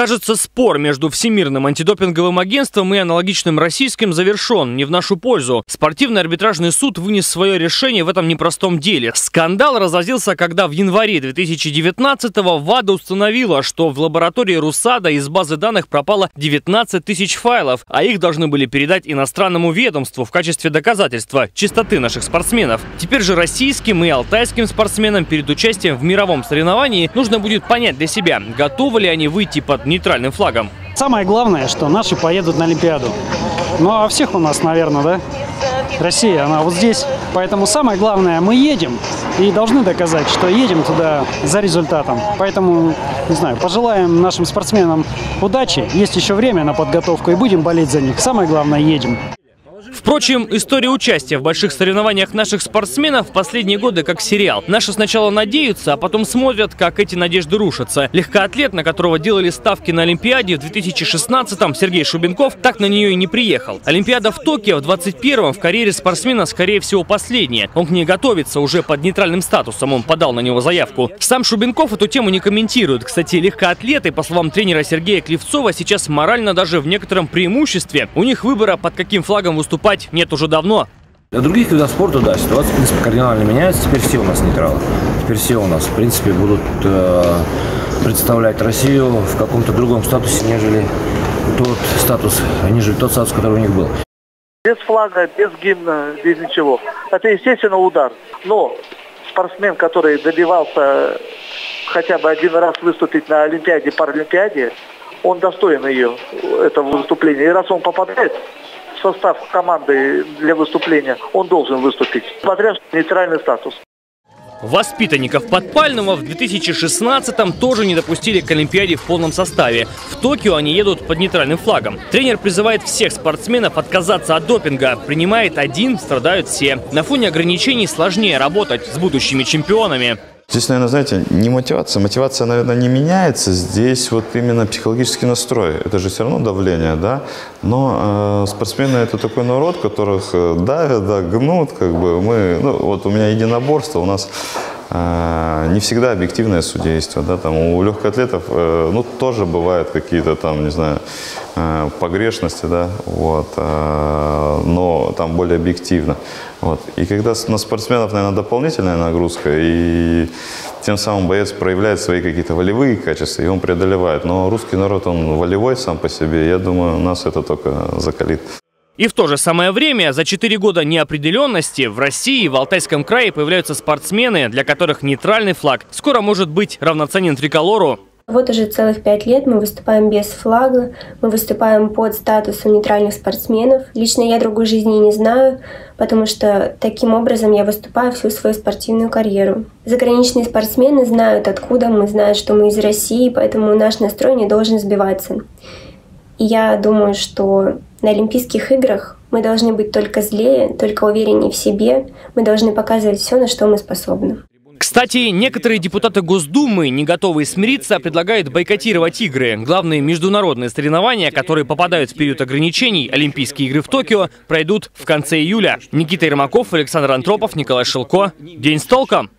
Кажется, спор между Всемирным антидопинговым агентством и аналогичным российским завершен не в нашу пользу. Спортивный арбитражный суд вынес свое решение в этом непростом деле. Скандал разразился, когда в январе 2019-го ВАДА установила, что в лаборатории РУСАДА из базы данных пропало 19 тысяч файлов, а их должны были передать иностранному ведомству в качестве доказательства чистоты наших спортсменов. Теперь же российским и алтайским спортсменам перед участием в мировом соревновании нужно будет понять для себя, готовы ли они выйти под нейтральным флагом. Самое главное, что наши поедут на Олимпиаду. Ну а всех у нас, наверное, да? Россия, она вот здесь. Поэтому самое главное, мы едем и должны доказать, что едем туда за результатом. Поэтому, не знаю, пожелаем нашим спортсменам удачи. Есть еще время на подготовку и будем болеть за них. Самое главное, едем. Впрочем, история участия в больших соревнованиях наших спортсменов в последние годы как сериал. Наши сначала надеются, а потом смотрят, как эти надежды рушатся. Легкоатлет, на которого делали ставки на Олимпиаде в 2016-м, Сергей Шубенков, так на нее и не приехал. Олимпиада в Токио в 21-м в карьере спортсмена, скорее всего, последняя. Он к ней готовится уже под нейтральным статусом, он подал на него заявку. Сам Шубенков эту тему не комментирует. Кстати, легкоатлеты, по словам тренера Сергея Клевцова, сейчас морально даже в некотором преимуществе. У них выбора, под каким флагом выступать выступать нет уже давно. Для других видов спорта, да, ситуация, в принципе, кардинально меняется. Теперь все у нас нейтралы. Теперь все у нас, в принципе, будут э, представлять Россию в каком-то другом статусе, нежели тот статус, нежели тот статус, который у них был. Без флага, без гимна, без ничего. Это, естественно, удар. Но спортсмен, который добивался хотя бы один раз выступить на Олимпиаде, Паралимпиаде, он достоин ее, этого выступления. И раз он попадает состав команды для выступления, он должен выступить, смотря нейтральный статус. Воспитанников Подпального в 2016-м тоже не допустили к Олимпиаде в полном составе. В Токио они едут под нейтральным флагом. Тренер призывает всех спортсменов отказаться от допинга. Принимает один, страдают все. На фоне ограничений сложнее работать с будущими чемпионами. Здесь, наверное, знаете, не мотивация. Мотивация, наверное, не меняется. Здесь вот именно психологический настрой. Это же все равно давление, да. Но э, спортсмены это такой народ, которых э, давят, да, гнут, как бы. Мы, ну, вот у меня единоборство, у нас не всегда объективное судейство, да, там у легкоатлетов, э, ну, тоже бывают какие-то там, не знаю, э, погрешности, да, вот, э, но там более объективно. Вот. И когда на спортсменов, наверное, дополнительная нагрузка, и тем самым боец проявляет свои какие-то волевые качества, и он преодолевает. Но русский народ, он волевой сам по себе, я думаю, нас это только закалит. И в то же самое время за 4 года неопределенности в России и в Алтайском крае появляются спортсмены, для которых нейтральный флаг скоро может быть равноценен триколору вот уже целых пять лет мы выступаем без флага, мы выступаем под статусом нейтральных спортсменов. Лично я другой жизни не знаю, потому что таким образом я выступаю всю свою спортивную карьеру. Заграничные спортсмены знают, откуда мы, знают, что мы из России, поэтому наш настрой не должен сбиваться. И я думаю, что на Олимпийских играх мы должны быть только злее, только увереннее в себе, мы должны показывать все, на что мы способны. Кстати, некоторые депутаты Госдумы, не готовые смириться, предлагают бойкотировать игры. Главные международные соревнования, которые попадают в период ограничений, Олимпийские игры в Токио, пройдут в конце июля. Никита Ермаков, Александр Антропов, Николай Шелко. День с толком!